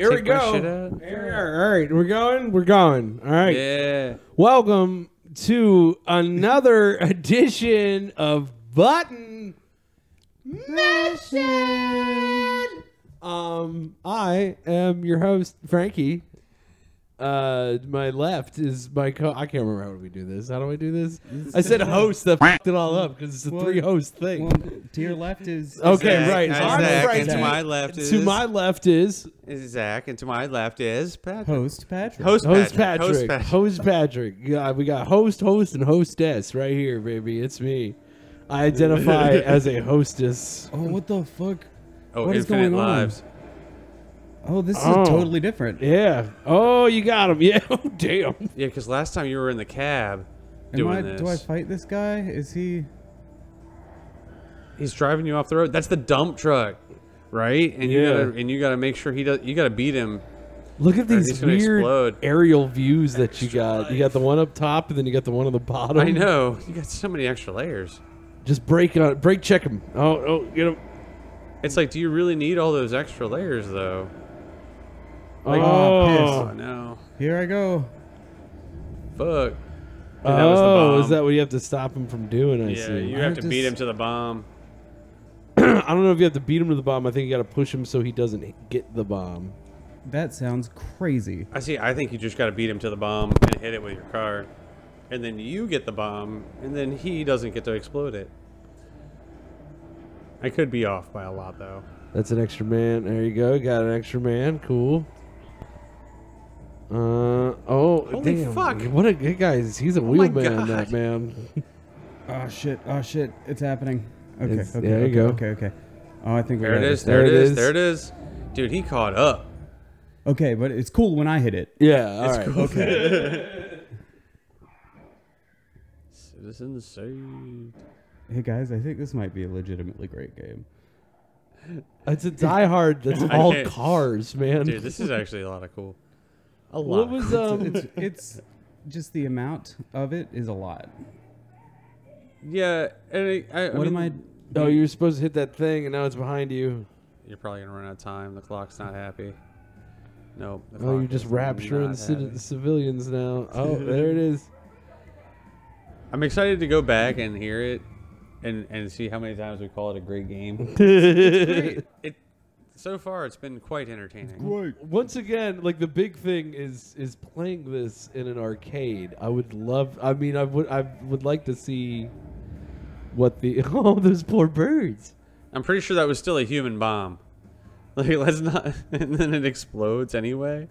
here we go. shit. Here we are. All right, we're going. We're going. All right. Yeah. Welcome to another edition of Button Mashing. Um, I am your host, Frankie. Uh, my left is my co. I can't remember how we do this. How do I do this? I said host. That fucked it all up because it's a Well, three host thing. Well, to your left is okay, Zach, right. I'm Zach, right and to to- my left is to my left is is Zach, and to my left is Patrick. host Patrick. Host Host Patrick. Patrick. Host Host Patrick. Patrick. Yeah, we got host, host, and hostess right here, baby. It's me. I identify as a hostess. Oh, what the fuck? Oh, What is Infinite going on? Lives. Oh, this is Oh. totally different. Yeah. Oh, you got him. Yeah. Oh, damn. Yeah, because last time you were in the cab Am doing I, this. do I fight this guy? Is he? He's driving you off the road. That's the dump truck, right? And you gotta and you gotta make sure he does. You gotta beat him. Look at these weird explode. aerial views that you got. You got the one up top, and then you got the one on the bottom. I know. You got so many extra layers. Just break it on, break check him. Oh, oh, get him. It's like, do you really need all those extra layers though? Like, Oh oh, oh, no. Here I go. Fuck. And that was the oh, bomb. is that what you have to stop him from doing? I Yeah, see. you I have to just- beat him to the bomb. I don't know if you have to beat him to the bomb. I think you got to push him so he doesn't get the bomb. That sounds crazy. I see. I think you just got to beat him to the bomb and hit it with your car, and then you get the bomb, and then he doesn't get to explode it. I could be off by a lot though. That's an extra man. There you go. Got an extra man. Cool. Uh oh. Holy damn. fuck. What a good guy. is. He's a my wheelman. That man. Oh shit! Oh shit! It's happening. Okay. It's- okay. there you okay, go. Okay. Okay. Oh, I think There it got is. this. There, There it it is. is. There it is. Dude, he caught up. Okay, but it's cool when I hit it. yeah. All right. Okay. Citizen saved. hey guys, I think this might be a legitimately great game. It's a Die Hard. That's all cars, man. Dude, this is actually a lot of cool. A lot. what was um? It's it's just the amount of it is a lot. Yeah, and I, I, I What am I? oh, you were supposed to hit that thing, and now it's behind you. You're probably gonna run out of time. The clock's not happy. Nope. Oh, you're just is rapturing the, citi- the civilians now. Oh, there it is. I'm excited to go back and hear it, and and see how many times we call it a great game. Great. it so far it's been quite entertaining. Once again, like the big thing is is playing this in an arcade. I would love. I mean, I would. I would like to see what the. Oh, those poor birds. I'm pretty sure that was still a human bomb. Like let's not, and then it explodes anyway.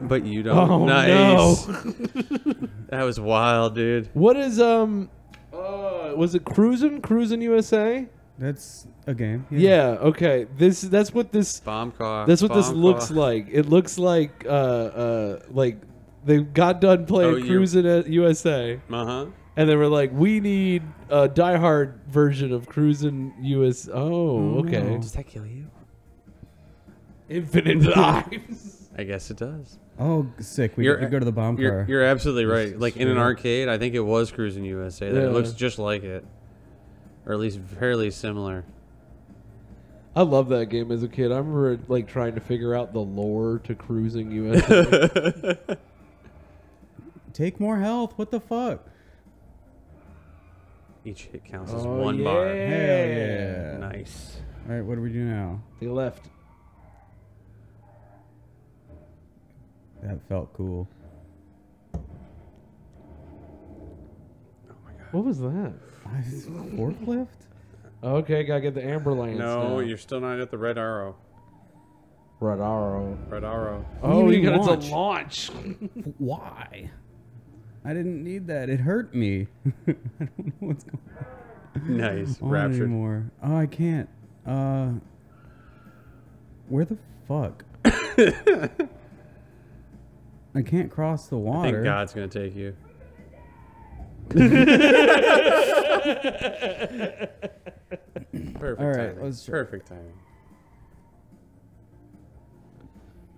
But you don't. Oh nice. no! That was wild, dude. what is um? Uh, was it cruising? Cruis'n USA? That's a game. Yeah. Okay. This. That's what this. Bomb car. That's what this bomb looks like. It looks like uh uh like they got done playing Oh, cruising at USA. Uh huh. And they were like, "We need a Die Hard version of Cruising US." Oh, okay. no. Does that kill you? Infinite lives. I guess it does. Oh, sick. We, You're- we go to the bomb You're, car. you're absolutely right. Like in an arcade, I think it was Cruis'n USA. That Yeah. It looks just like it, or at least fairly similar. I love that game as a kid. I remember like trying to figure out the lore to Cruis'n USA. Take more health. What the fuck? Each hit counts as Oh, one bar. yeah. Hell yeah. Nice. All right, what do we do now? The left. That felt cool. Oh what was that? I- Forklift? Okay, gotta get the Amber Lance. No, now. you're still not at the red arrow. Red Arrow. Red arrow. Oh, you you mean got to launch. Why? I didn't need that. It hurt me. I don't know what's going Nice. on Raptured. anymore. Oh, I can't. Uh, where the fuck? I can't cross the I water. think God's gonna take you. Perfect All right, timing. let's try. Perfect timing.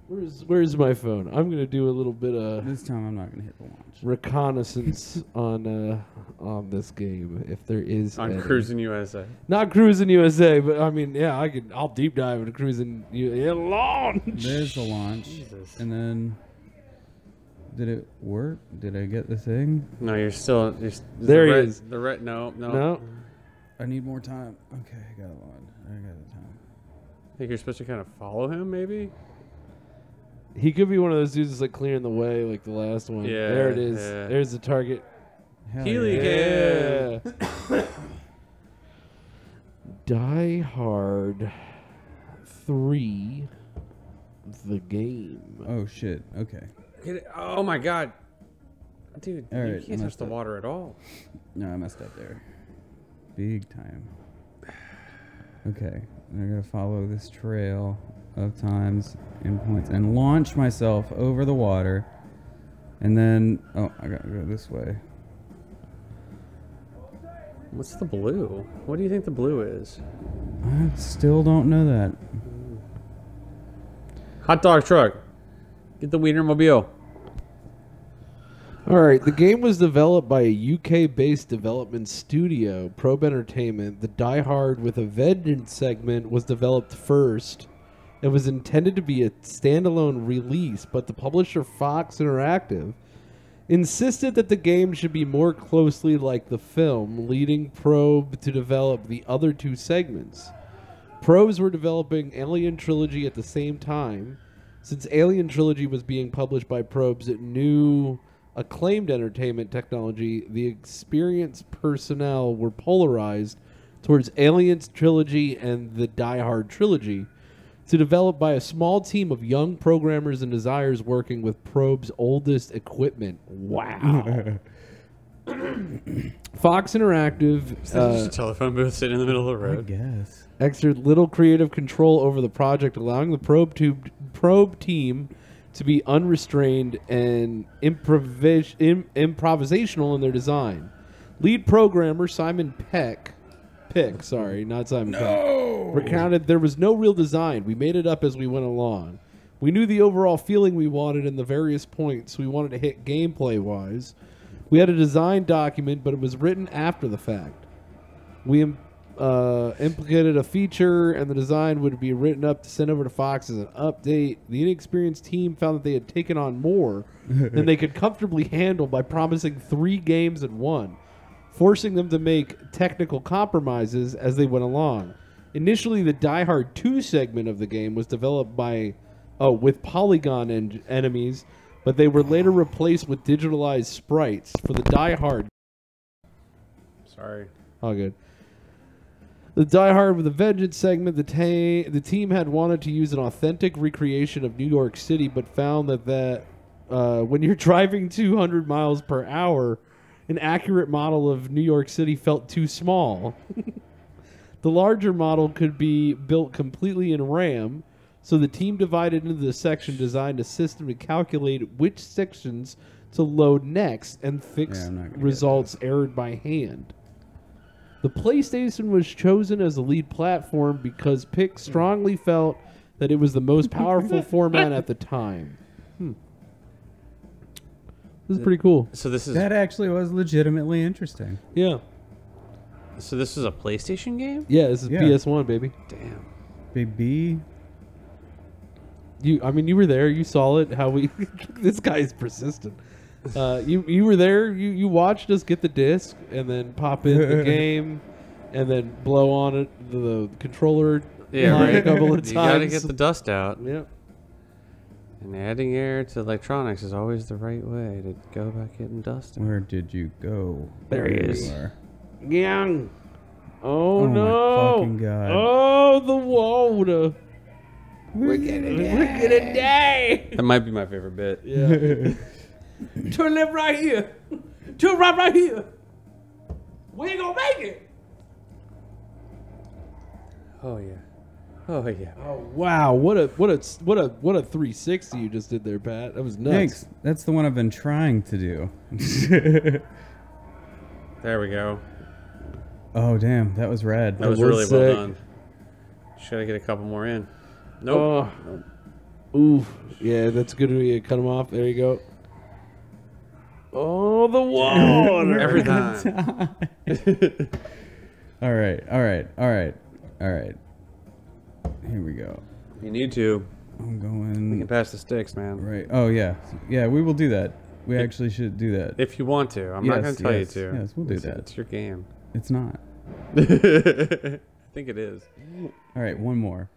Where's Where's my phone? I'm gonna do a little bit of This time I'm not gonna hit the launch. reconnaissance on uh on this game if there is On any. Cruis'n USA. Not Cruis'n USA, but I mean, yeah, I could. I'll deep dive into cruising. U- Yeah, launch. There's the launch. Jesus. And then, did it work? Did I get the thing? No, you're still. You're, There the he red, is. The red. No, no. No, I need more time. Okay, I got a lot. I got the time. I think you're supposed to kind of follow him, maybe. he could be one of those dudes that's like clearing the way, like the last one. Yeah, there it is. yeah. There's the target. Hell Healy yeah. Yeah. Die Hard Three, the game. Oh shit. Okay. Get it- Oh my god. Dude, All you right, can't touch the up. water at all. No, I messed up there. Big time. Okay, I'm gonna follow this trail of times and points and launch myself over the water. And then, oh, I gotta go this way. What's the blue? What do you think the blue is? I still don't know that. Hot dog truck. Get the Wienermobile. All right, the game was developed by a UK-based development studio, Probe Entertainment. The Die Hard with a Vengeance segment was developed first. It was intended to be a standalone release, but the publisher Fox Interactive insisted that the game should be more closely like the film, leading Probe to develop the other two segments. Probes were developing Alien Trilogy at the same time. Since Alien Trilogy was being published by Probes new acclaimed entertainment technology, the experienced personnel were polarized towards Aliens Trilogy and the Die Hard Trilogy to develop by a small team of young programmers and designers working with Probe's oldest equipment. Wow. Fox Interactive Is that just uh, a telephone booth sitting in the middle of the road? I guess. Exerted little creative control over the project, allowing the probe tube, probe team to be unrestrained and improvis- im- improvisational in their design. Lead programmer Simon Peck, Pick, sorry, not Simon Peck, recounted there was no real design. We made it up as we went along. We knew the overall feeling we wanted and the various points we wanted to hit gameplay wise. We had a design document, but it was written after the fact. We im- uh, implicated a feature, and the design would be written up to send over to Fox as an update. The inexperienced team found that they had taken on more than they could comfortably handle by promising three games in one, forcing them to make technical compromises as they went along. Initially, the Die Hard 2 segment of the game was developed by, oh, with polygon en- enemies, but they were later replaced with digitalized sprites for the Die Hard Sorry. all good. The Die Hard with a Vengeance segment, the, ta- the team had wanted to use an authentic recreation of New York City, but found that that uh, when you're driving 200 miles per hour, an accurate model of New York City felt too small. the larger model could be built completely in RAM, so the team divided into the section designed a system to calculate which sections to load next and fix Yeah, I'm not gonna get results errored by hand. The PlayStation was chosen as the lead platform because Pick strongly felt that it was the most powerful format at the time. Hmm. This is pretty cool. So this is That actually was legitimately interesting. Yeah. so this is a PlayStation game? Yeah, this is Yeah. PS1, baby. Damn. Big B. You I mean you were there, you saw it, how we this guy is persistent. Uh, you you were there, you, you watched us get the disc and then pop in the game and then blow on it the controller Yeah, line right. a couple of times. You gotta get the dust out. yeah. And adding air to electronics is always the right way to go about getting dust. Where did you go? There he is. are. Yang. Oh, Oh my no. fucking God. Oh, the water. We're gonna die. We're gonna die. That might be my favorite bit. Yeah. Turn left right here. Turn right right here. We ain't gonna make it. Oh yeah. Oh yeah. Oh wow! What a what a what a what a 360 you just did there, Pat. That was nuts. Thanks. That's the one I've been trying to do. There we go. oh damn, that was rad. That was was really sick. well done. Just gotta get a couple more in. Nope. Oh. Ooh. Yeah, that's good. We cut him off. There you go. Oh the water. Every time. all right, all right, all right, all right. Here we go. You need to. I'm going. We can pass the sticks, man. right. Oh yeah, yeah. We will do that. We actually should do that. If you want to. I'm not going to tell yes, you to. yes, we'll do It's- that. It's your game. It's not. I think it is. All right, one more.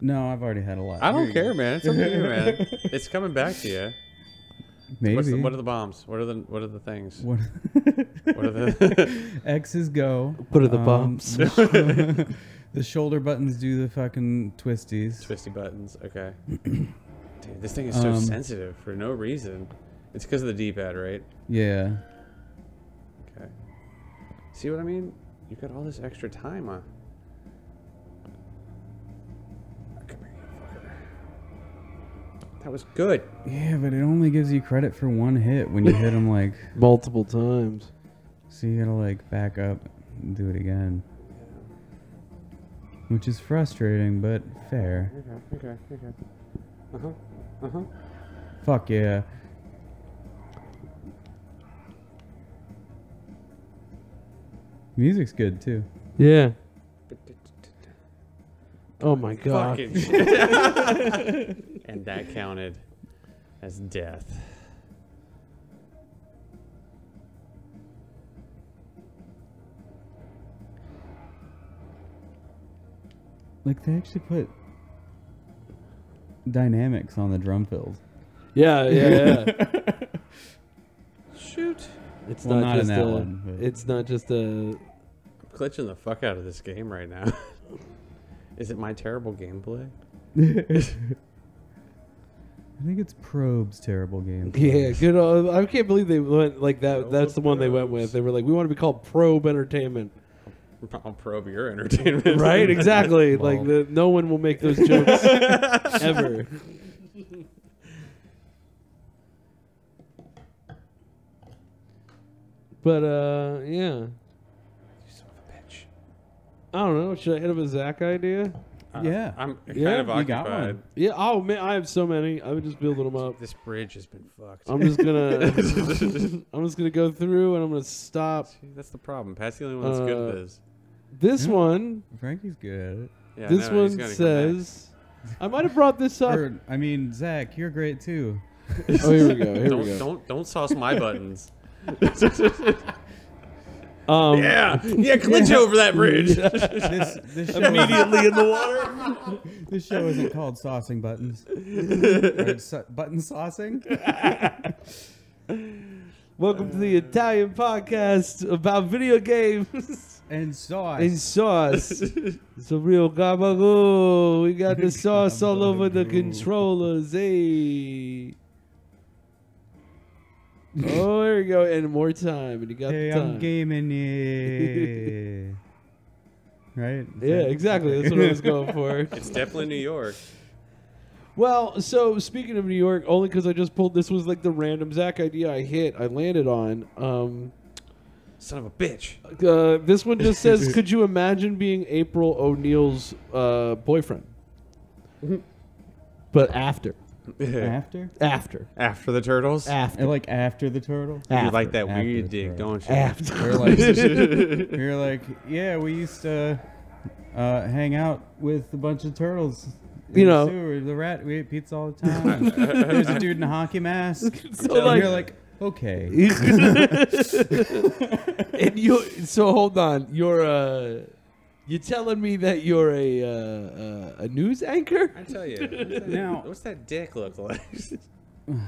No, I've already had a lot. I don't care, man. It's you, man. It's coming back to you. Maybe. What's the, what are the bombs? What are the what are the things? What? What are the X's go. What are the Um, bumps? the shoulder buttons do the fucking twisties. twisty buttons? Okay. Dude, this thing is so Um, sensitive for no reason. It's because of the D-pad, right? Yeah. Okay. See what I mean? You've got all this extra time on. Come here, you fucker. That was good. Yeah, but it only gives you credit for one hit when you hit them like. Multiple times. So you gotta like back up and do it again. Which is frustrating, but fair. Okay, okay, okay. Uh huh. Uh huh. Fuck yeah. Music's good too. Yeah. Oh my god. Fucking shit. and that counted as death. Like they actually put dynamics on the drum fills. Yeah, yeah, yeah. Shoot. It's Well, not, not in just that a. one, It's not just a. I'm glitching the fuck out of this game right now. Is it my terrible gameplay? I think it's Probe's terrible game. Yeah, good. Uh, I can't believe they went like that. Probe That's the one they went with. They were like, we want to be called Probe Entertainment. I'll probe your entertainment. Right? Exactly. like the, no one will make those jokes ever. But uh, yeah. You son of a bitch. I don't know. Should I hit up a Zach idea? Uh, Yeah. I'm kind Yeah, of you got occupied. one. Yeah. Oh man, I have so many. I would just building them up. This bridge has been fucked. I'm just gonna. I'm just gonna go through and I'm gonna stop. See, that's the problem. Pat's the only one that's good Uh, at this. This Yeah. one. Frankie's good. Yeah, this no, he's one gotta come back. says. I might have brought this up. Or, I mean, Zach, you're great too. Oh, here we go. Here don't, we go. don't don't sauce my buttons. Um, yeah, yeah, glitch over that bridge. This, this show Immediately in the water. This show isn't called Saucing Buttons. or button saucing? Welcome to the Italian podcast about video games And sauce. and sauce. It's a real gabagool. We got the sauce all over the controllers. Hey. Oh, there we go. And more time. And you got hey, the time. I'm gaming yeah. right? Is Yeah, that- exactly. That's what I was going for. it's definitely New York. Well, so speaking of New York, only because I just pulled this was like the random Zach idea I hit, I landed on. Um, Son of a bitch. uh, this one just says, "Could you imagine being April O'Neil's uh, boyfriend?" but after, After? after, After the turtles. after, And like after the turtle? You like that After weird the dick, turtle. don't you? after. You're like, you're like, yeah, we used to uh, hang out with a bunch of turtles. in You the know. sewer. the rat. We ate pizza all the time. There's a dude in a hockey mask. So, and like- you're like, okay. and you, so hold on, you're uh, you're telling me that you're a uh, uh, a news anchor? I tell you. What's that, Now- what's that dick look like?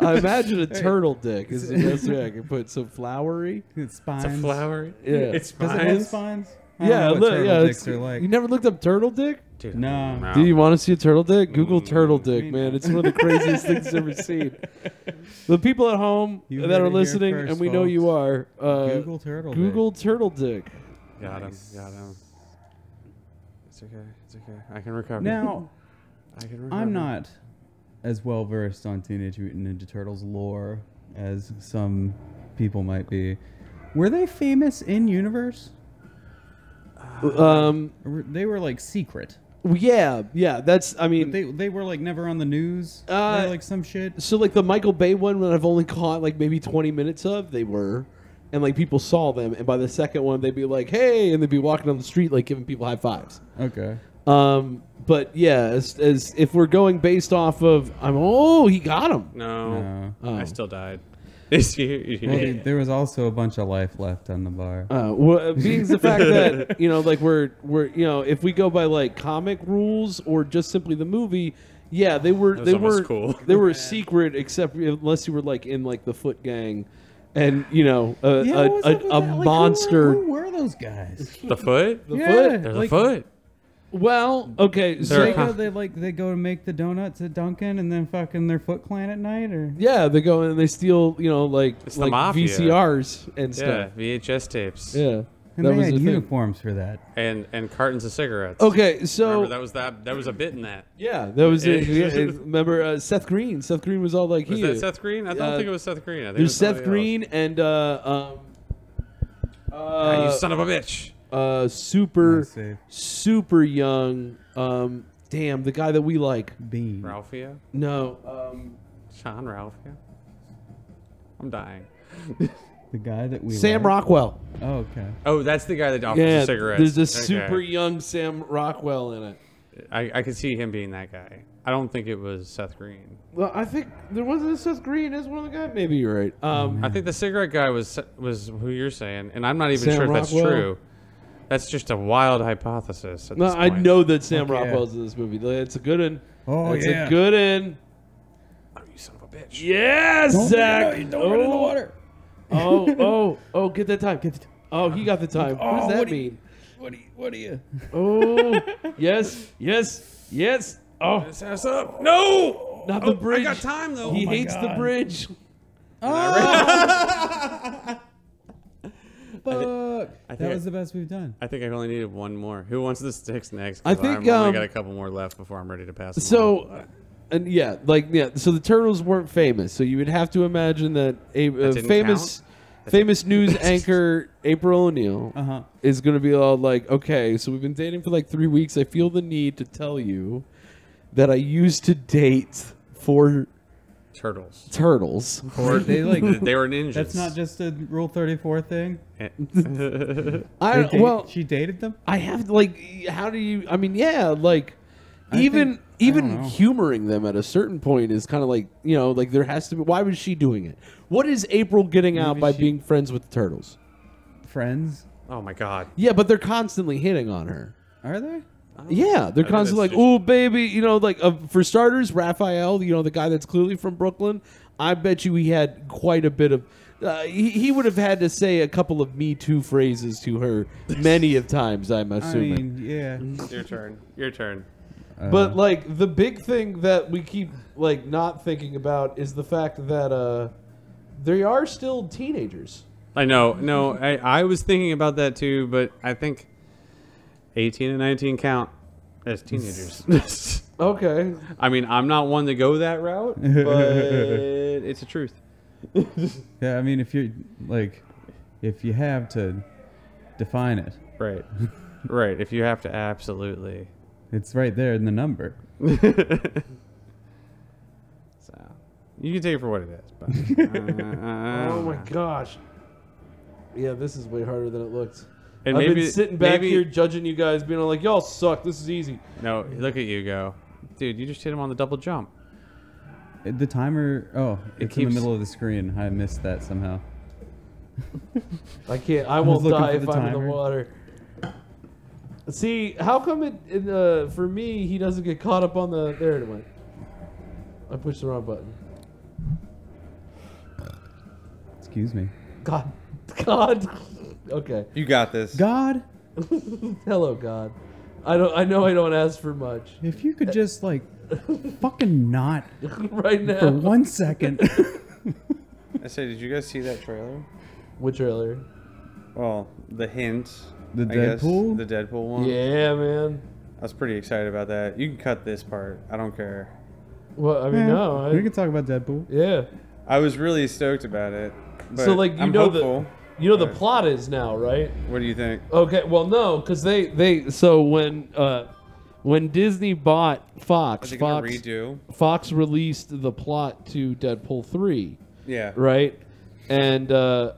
I imagine a turtle dick is the best way I can put some flowery. It's spines. it's a flowery. Yeah. It's Does it have spines. spines? I don't Yeah, know what look, turtle yeah. dicks it's- are like. You never looked up turtle dick? Dude, No. wow. Do you want to see a turtle dick? Google Mm, turtle dick, mean- man. It's one of the craziest things I've ever seen. The people at home You that heard are it here listening, first, and we know you are, uh, Google turtle. dick. Google turtle dick. Got him. Got him. It's okay. It's okay. I can recover. Now, I can recover. I'm not as well versed on Teenage Mutant Ninja Turtles lore as some people might be. Were they famous in universe? Um, they were like secret. Yeah, yeah. That's I mean, They they were like never on the news. Uh, like some shit. so like the Michael Bay one that I've only caught like maybe twenty minutes of, they were, and like people saw them, and by the second one they'd be like, "Hey," and they'd be walking down the street like giving people high fives. Okay. Um, but yeah, as, as if we're going based off of, I'm oh he got him. No, No. Oh. I still died. Is Well, th- there was also a bunch of life left on the bar. Uh, well, being the fact that you know, like we're we're you know, if we go by like comic rules or just simply the movie, yeah, they were was they almost were cool. they were secret except unless you were like in like the Foot Gang, and you know, a Yeah, a, a, a that? Like, who were- monster. Who were, those guys? the foot. the Yeah. Foot. They're like- the foot. Well, okay, So so they go, they like they go to make the donuts at Dunkin' and then fucking their Foot Clan at night, or yeah, they go and they steal you know like It's the like mafia. VCRs and stuff. Yeah, stuff. VHS tapes. Yeah, and that they was had the thing. uniforms for that. And and cartons of cigarettes. Okay, so Remember that was that that was a bit in that. yeah, that was it. Yeah. Yeah, remember uh, Seth Green? Seth Green was all like, Was "Here." that Seth Green? I don't Uh, think it was Seth Green. I think it There's was Seth somebody Green and uh, um, else. Ah, you uh, son of a bitch. uh, super super young. Um, damn, the guy that we like. Bean. Ralphia. No, um, Sean Ralphia. I'm dying. The guy that we Sam like. Rockwell. Oh, okay. Oh, that's the guy that offers Yeah, the cigarettes. there's a Okay. super young Sam Rockwell in it. I, I could see him being that guy. I don't think it was Seth Green. Well, I think there wasn't a Seth Green as one of the guys. Maybe you're right. Um, I think the cigarette guy was was who you're saying, and I'm not even Sam sure if that's true. That's just a wild hypothesis. At no, this I know that Sam Fuck yeah. Rockwell's in this movie. It's a good one. Oh, it's yeah. a good one. Oh, you son of a bitch. Yes, Zach. Don't run in the Oh. water. Oh, oh, oh! Get that time. Get the- Oh, he got the time. what Oh, does that what do you- mean? What do you? What do you? Oh, yes, yes, yes. Oh, His ass up. No. not Oh, the bridge. I got time though. He my hates the God. bridge. Fuck. I That think was I- the best we've done. I think I only needed one more. Who wants the sticks next? I 'Cause think, I've only um, got a couple more left before I'm ready to pass. them on. So, uh, and yeah, like yeah. So the turtles weren't famous. So you would have to imagine that a, a didn't famous, famous news anchor April O'Neil Uh huh. is going to be all like, okay, so we've been dating for like three weeks. I feel the need to tell you that I used to date four turtles. turtles. Or They like. they were ninjas. That's not just a Rule Thirty Four thing. I They date- well, she dated them. I have like, how do you? I mean, yeah, like I even think- even humoring them at a certain point is kind of like you know, like there has to be. Why was she doing it? What is April getting out by she- being friends with the turtles? Friends. oh my god. Yeah, but they're constantly hitting on her. Are they? Yeah, they're think constantly like, "Oh, baby," you know, like uh, for starters, Raphael, you know, the guy that's clearly from Brooklyn. I bet you he had quite a bit of. Uh, he, he would have had to say a couple of Me Too phrases to her many of times. I'm I assuming. mean, yeah. Your turn. Your turn. Uh, But like the big thing that we keep like not thinking about is the fact that uh they are still teenagers. I know. No, I, I was thinking about that too, but I think 18 and 19 count as teenagers. Okay. I mean, I'm not one to go that route, but it's a truth. yeah, I mean, if you're like, if you have to define it, Right. right. If you have to absolutely. It's right there in the number. So, you can take it for what it is. But, uh, Oh my gosh. Yeah, this is way harder than it looks. And I've maybe been sitting back maybe, here judging you guys, being like, "Y'all suck. This is easy." No, look at you go, dude. You just hit him on the double jump. Uh, The timer. Oh, It it's in the middle of the screen. I missed that somehow. I can't. I was won't die if the I'm in the water. See, how come it? it uh, for me, he doesn't get caught up on the. There it went. I pushed the wrong button. Excuse me. God, God. okay. You got this. God, Hello, God. I don't. I know I don't ask for much if you could just like fucking not right now. for one second. I said, did you guys see that trailer? Which trailer? Well, the hint. The I guess, Deadpool? the Deadpool one. Yeah, man. I was pretty excited about that. You can cut this part. I don't care. Well, I mean, Yeah, no. I, we can talk about Deadpool. yeah. I was really stoked about it. But So, like, you I'm know hopeful. the, you know the Right. plot is now, right? What do you think? Okay. Well, no, because they they so when uh when Disney bought Fox, Are they gonna Fox, redo? Fox released the plot to Deadpool three, Yeah. right? And uh,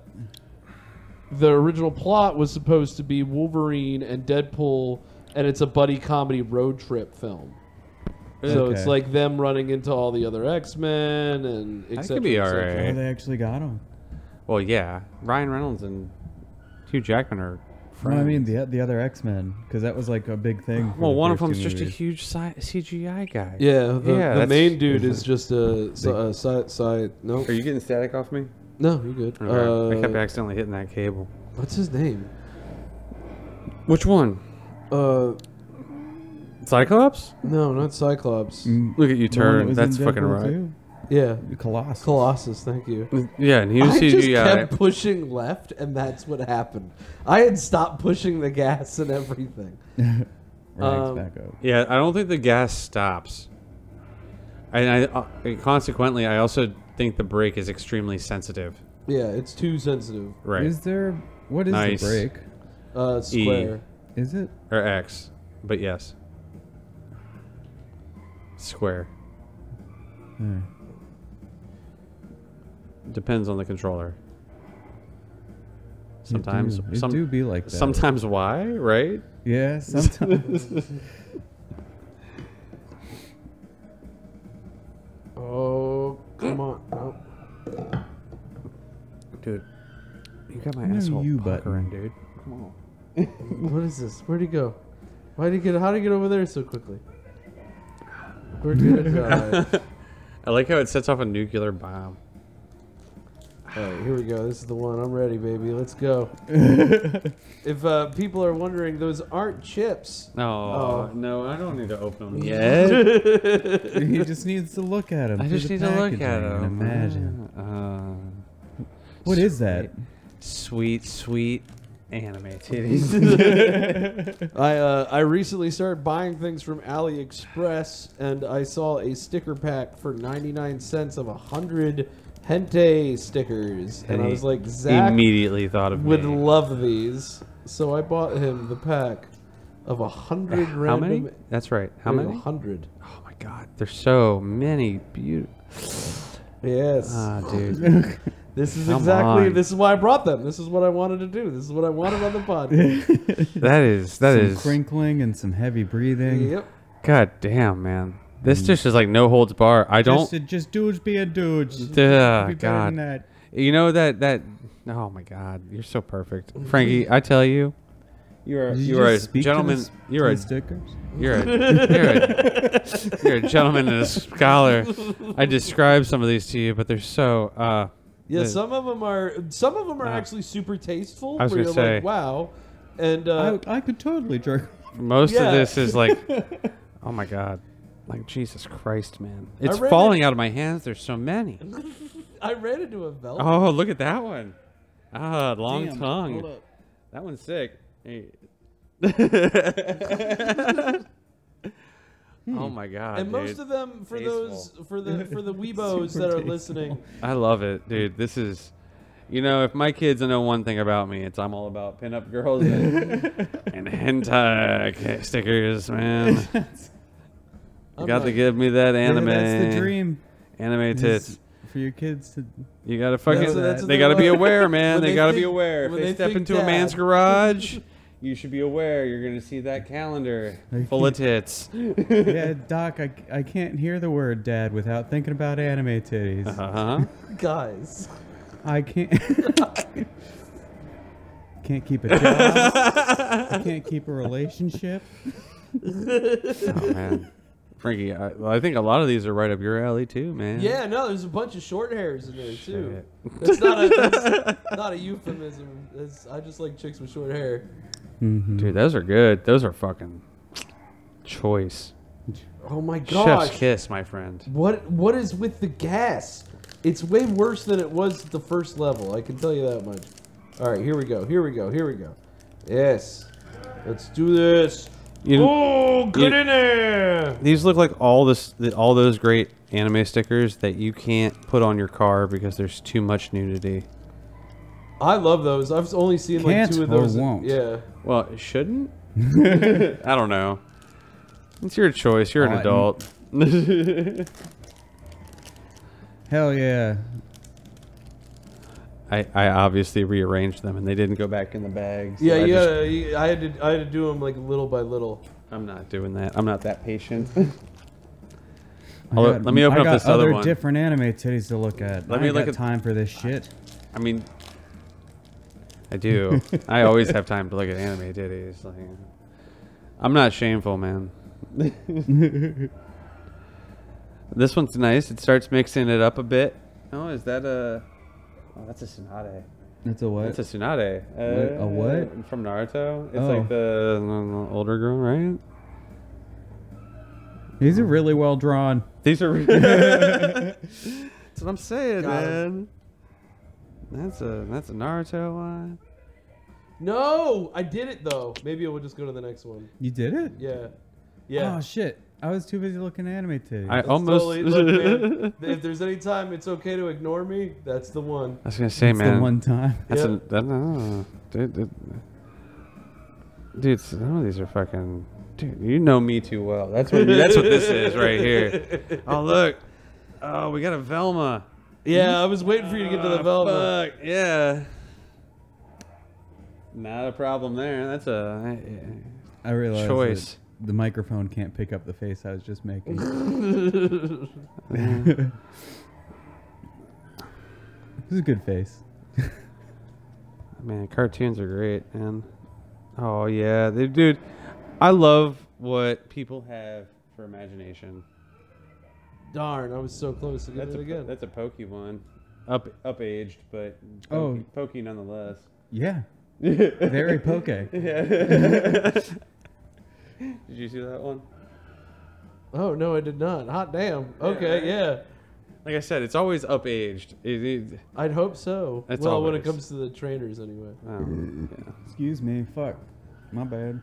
the original plot was supposed to be Wolverine and Deadpool, and it's a buddy comedy road trip film. So it's like them running into all the other X Men and et That cetera, could be et cetera. alright. Oh, they actually got him. Well, yeah. Ryan Reynolds and Hugh Jackman are. No, I mean the the other X Men because that was like a big thing. for Well, the one of first them's two just a movies. huge si- CGI guy. Yeah, the, Yeah, the that's- main dude is just a, si- a side side. No, Are you getting static off me? No, you're good. Okay. I kept Uh, accidentally hitting that cable. what's his name? Which one? Uh, Cyclops? no, not Cyclops. Mm, Look at you the turn. was That's fucking right. too. Yeah, Colossus. Colossus. Thank you. Yeah, and he was I just kept pushing left, and that's what happened. I had stopped pushing the gas and everything. Um, back up. Yeah, I don't think the gas stops. And I, uh, and consequently, I also think the brake is extremely sensitive. Yeah, it's too sensitive. Right. Is there what is Nice. the break? Uh, E. square. Is it? or X, but yes. Square. Hmm. Depends on the controller. It Sometimes, do, it some, do be like that. sometimes why, right? Yeah, sometimes. Oh, come on. No. Dude, you got my No, asshole you puckering, button. dude. Come on. What is this? Where'd he go? Why did he get? How did he get over there so quickly? Where'd he go? I like how it sets off a nuclear bomb. All right, here we go. This is the one. I'm ready, baby. Let's go. if uh, people are wondering, those aren't chips. No, Oh. no, I don't need to open them yet. he just needs to look at them. I just need to look at them. Imagine. Uh, What is that? Sweet, sweet anime titties. I uh, I recently started buying things from AliExpress, and I saw a sticker pack for 99 cents of a 100 hentai stickers, and, And I was like, Zach Immediately thought of would me. love these, so I bought him the pack of a hundred How random. many? That's right. How many? A many? hundred. Oh my god, there's so many beautiful. Yes. Ah, dude. this is come exactly. on. This is why I brought them. This is what I wanted to do. This is what I wanted on the podcast. that is that some is. crinkling and some heavy breathing. yep. God damn, man. This dish is like no holds bar. I don't. Just, just dudes being dudes. Duh, Be God. that. You know that that. Oh my God, you're so perfect, Frankie. I tell you, you are you, you are a just speak to gentleman. You're a the stickers. You're a, you're a, you're a gentleman and a scholar. I describe some of these to you, but they're so. Uh, Yeah. the- Some of them are. Some of them are Ah. actually super tasteful. I was where gonna you're say. like, wow. And uh, I, I could totally jerk. most Yeah. of this is like, oh my god, like Jesus Christ, man! It's read falling out of my hands. There's so many. I ran into a velvet. Oh, look at that one. Ah, long Damn, tongue. hold up. That one's sick. Hey. oh my god, and most of them for Tasteful. those for the for the weebos that are tasteful. listening. I love it, dude. This is, you know, if my kids know one thing about me, it's I'm all about pinup girls and, and hentai stickers, man. You I'm got to like, give me that anime. Yeah, that's the dream. Anime is tits. For your kids to. You gotta fucking. That's- that's what they they gotta be want. aware, man. When They, they gotta be think- aware. If when they, they step think into a man's dad. garage, you should be aware. You're gonna see that calendar full of tits. yeah, Doc, I, I can't hear the word dad without thinking about anime titties. Uh huh. guys. I can't. can't keep a job. I can't keep a relationship. Oh man, Frankie. I, well, I think a lot of these are right up your alley too, man. Yeah, no, there's a bunch of short hairs in there too. Shit. That's not a that's not a euphemism. That's, I just like chicks with short hair. Mm-hmm. Dude, those are good. Those are fucking choice. Oh my gosh. Chef's kiss, my friend. What what is with the gas? It's way worse than it was the first level. I can tell you that much. All right, here we go. Here we go. Here we go. Yes. Let's do this. You, oh, get you- in there. These look like all this, all those great anime stickers that you can't put on your car because there's too much nudity. I love those. I've only seen like Can't two of or those. won't. Yeah. Well, it shouldn't. I don't know. It's your choice. You're an adult. Hell yeah. I, I obviously rearranged them and they didn't go back in the bags. so Yeah, I yeah. just- I had to I had to do them like little by little. I'm not doing that. I'm not that patient. Got- let me open I up this other other one. different anime titties to look at. Let I me look got at- time for this shit. I mean, I do. I always have time to look at anime titties. Like, I'm not shameful, man. this one's nice. It starts mixing it up a bit. Oh, is that a? Oh, that's a Tsunade. That's a what? That's a Tsunade. Uh, a what? From Naruto. It's Oh. like the, the older girl, right? These are really well drawn. These are. That's what I'm saying, Got man. That's a that's a Naruto one. No, I did it though. Maybe I will just go to the next one. You did it? Yeah, yeah. Oh shit! I was too busy looking at anime titties. I That's almost. totally- look, man, if there's any time it's okay to ignore me, that's the one. I was gonna say, It's man. the one time. That's Yeah. a that, no, dude, dude, dude. Some of these are fucking. Dude, you know me too well. That's what that's what this is right here. Oh look. Oh, we got a Velma. Yeah, I was waiting for you to get to the Ah, Velma. Fuck yeah. Not a problem there. That's a I realized choice. That the microphone can't pick up the face I was just making. This is a good face. Man, cartoons are great, man. Oh yeah, they, dude. I love what people have for imagination. Darn, I was so close to That's getting a it again. that's a pokey one, up up aged, but Oh. pokey, pokey nonetheless. Yeah, very poke. Yeah. Did you see that one? Oh no, I did not. Hot damn. Okay, right? yeah. Like I said, it's always up aged. It, it, I'd hope so. That's well, when it comes to the trainers, anyway. um, yeah. Excuse me. Fuck. My bad.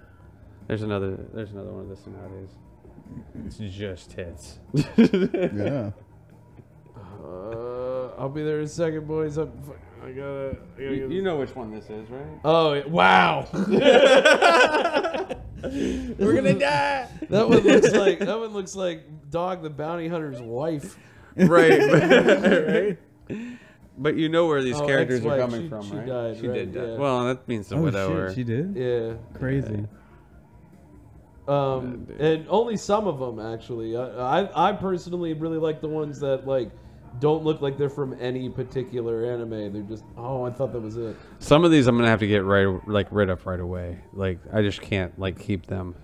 There's another. There's another one of this nowadays. It's just tits. Yeah. Uh, I'll be there in a second, boys. I'm, I gotta. I gotta you, you know which one this is, right? Oh wow! We're gonna die. that one looks like that one looks like Dog the Bounty Hunter's wife. right, right. But you know where these Oh, characters are coming she- from, she right? died, she right, did die. yeah. Well, that means the Oh widower. shit, she did. Yeah. Crazy. Um, and only some of them actually. I, I I personally really like the ones that like don't look like they're from any particular anime. They're just oh, I thought that was it. Some of these I'm gonna have to get right, like rid of right away. Like I just can't like keep them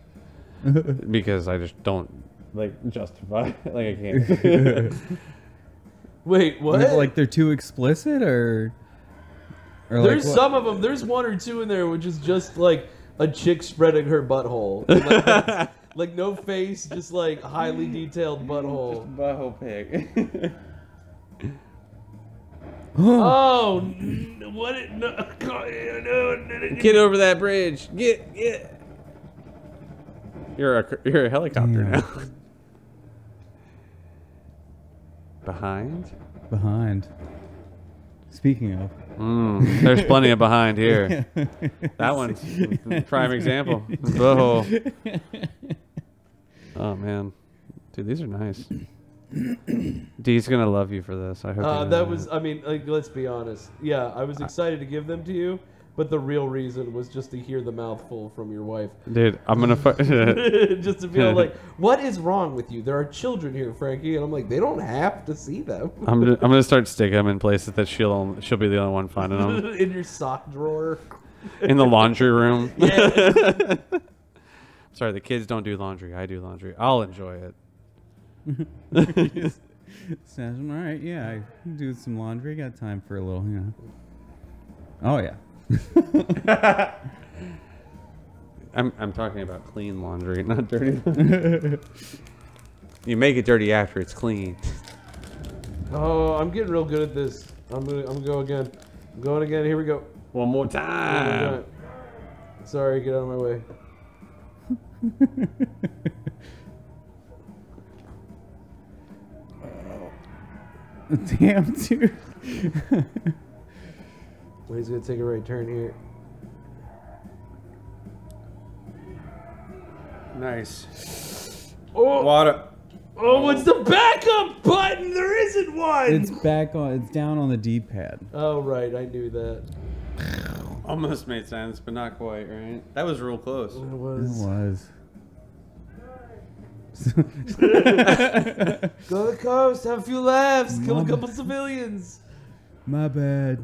because I just don't like justify. like I can't. Wait, what? Like, like they're too explicit, or or There's what? some of them. There's one or two in there which is just like a chick spreading her butthole. Like, like no face, just like highly detailed butthole. Butthole pig. Oh, what? It, no, no, get over that bridge. Get get. You're a you're a helicopter Damn. now. Behind. behind. Speaking of, Mm, there's plenty of behind here. That one's prime example. Butthole. Oh man, dude, these are nice. Dee's gonna love you for this. I hope. Uh, you know that was, I mean, like, let's be honest. Yeah, I was excited to give them to you, but the real reason was just to hear the mouthful from your wife. dude. I'm gonna. Fu- just to feel like, what is wrong with you? There are children here, Frankie. And I'm like, they don't have to see them. I'm. Just, I'm gonna start sticking them in places that she'll. only- She'll be the only one finding them In your sock drawer. in the laundry room. Yeah. Sorry, the kids don't do laundry. I do laundry. I'll enjoy it. sounds all right. Yeah, I can do some laundry. Got time for a little, you know. Oh yeah. I'm. I'm talking about clean laundry, not dirty. laundry. you make it dirty after it's clean. oh, I'm getting real good at this. I'm gonna, I'm gonna go again. I'm going again. Here we go. One more time. Sorry, get out of my way. Damn, dude. Wait, he's gonna take a right turn here. Nice. Oh, Water. oh, what's the backup button? There isn't one. It's back on. It's down on the D-pad. oh, right. I knew that. Almost made sense, but not quite, right? That was real close. It was. It was. Was. Go to the coast, have a few laughs, kill a Mama. couple civilians. My bad.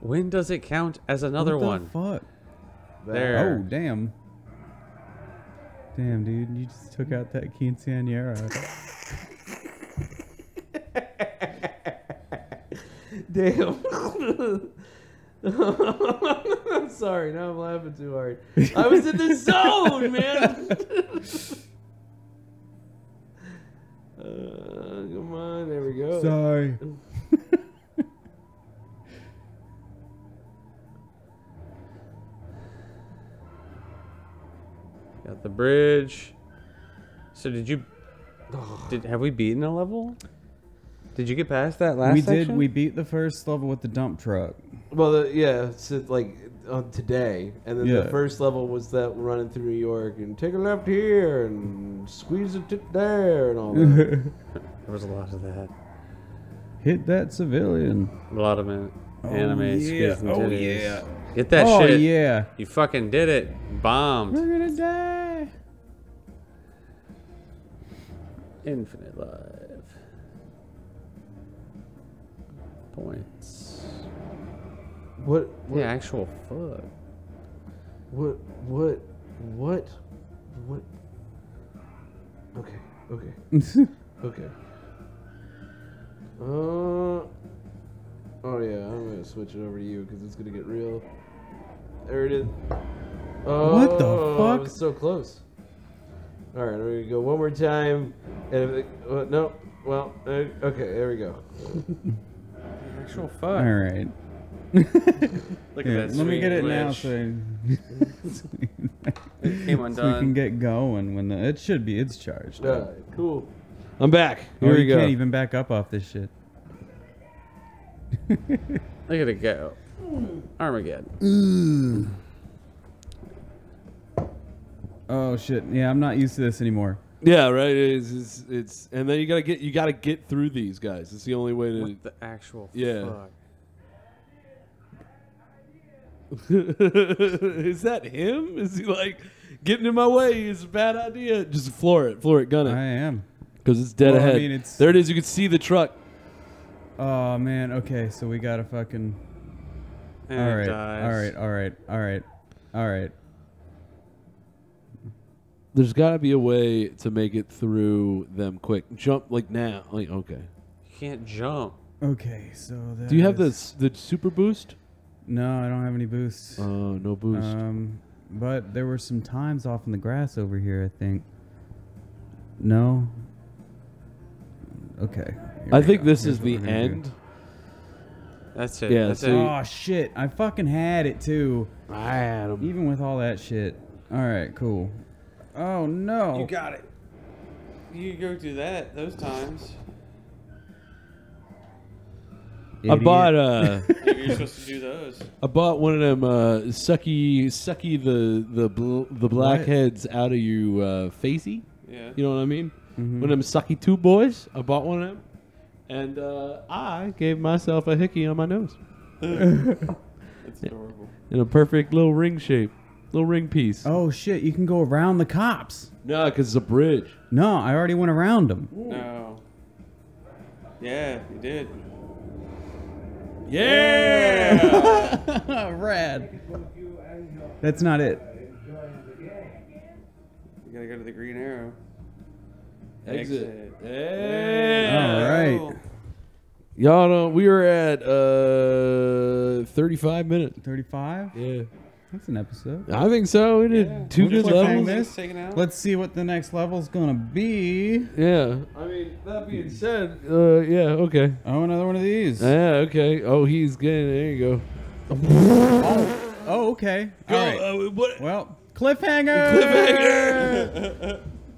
When does it count as another What the one? Fuck. There. Oh damn. Damn, dude, you just took out that quinceañera. Damn. I'm sorry, now I'm laughing too hard. I was in the zone, man. uh, come on, there we go. Sorry. Got the bridge. So did you? Did have we beaten a level? Did you get past that last? we section? did. We beat the first level with the dump truck. Well, the, yeah, so like on today, and then the first level was that running through New York and take a left here and squeeze it to there and all that. There was a lot of that. Hit that civilian. A lot of it. Oh, Anime yeah. and Oh, titties. yeah. Get that oh shit. yeah. You fucking did it. Bombed. We're gonna die. Infinite life. Points. what? What? The actual fuck. What? What? What? What? Okay. Okay. Okay. Uh. Oh yeah, I'm gonna switch it over to you because it's gonna get real. There it is. Oh, What the I fuck? was so close. All right, we're gonna go one more time. And if it, uh, no, well, uh, okay, there we go. Actual fuck. All right. Look Here, at that. let me get it now so, It came so we can get going when the it should be it's charged. All right, cool. I'm back. Oh, Here Or we you go. can't even back up off this shit. Look at it go. Armageddon. Oh shit! Yeah, I'm not used to this anymore. Yeah, right. It's, it's, it's and then you gotta get you gotta get through these guys. It's the only way to. What the actual Yeah. fuck? is that him? Is he like getting in my way? Is a bad idea. Just floor it, floor it, gun I am. because it's dead Well, I ahead. mean, it's- there it is. You can see the truck. Oh man. Okay, so we gotta fucking. And all it right. dies. All right. All right. All right. All right. There's got to be a way to make it through them quick. Jump like now. Like okay. You can't jump. Okay. So that Do you have is- the the super boost? No, I don't have any boosts. Oh, no boost. Um, but there were some times off in the grass over here. I think. No. Okay. here I we think go. this Here's is what the we're gonna do. end. That's it. Yeah, That's so it. Oh shit! I fucking had it too. I had 'em. Even with all that shit. All right, cool. Oh no! You got it. You go through that those times. I bought uh You're supposed to do those. I bought one of them uh, sucky sucky the the bl- the What? blackheads out of you uh, facey. Yeah. You know what I mean? Mhm. One of them sucky two boys. I bought one of them, and uh, I gave myself a hickey on my nose It's adorable. in a perfect little ring shape, little ring piece. Oh shit! You can go around the cops. No, because it's a bridge. No, I already went around them. No. Yeah, you did. Yeah. Rad. That's not it. You gotta go to the green arrow. Exit. All Yeah. right. Y'all know we were at uh 35 minutes. Thirty-five. Yeah. That's an episode. I think so. We did Yeah. two We'll good levels. this. Out. Let's see what the next level's gonna be. Yeah. I mean, that being said, uh, yeah, okay. Oh, another one of these. Yeah, okay. Oh, he's getting. There you go. Oh, okay. Go, All right. uh, what? Well, cliffhanger. Cliffhanger.